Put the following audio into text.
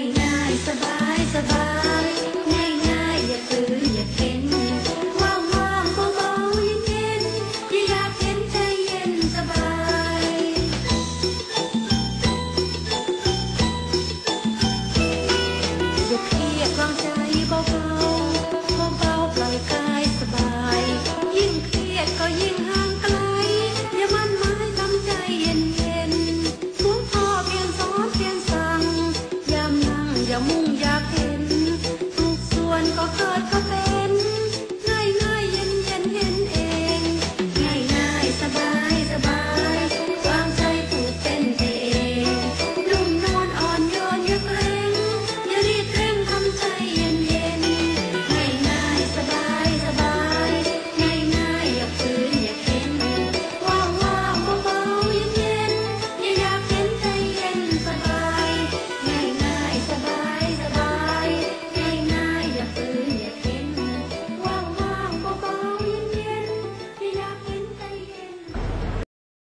night, night, survive. Oh, cocoa.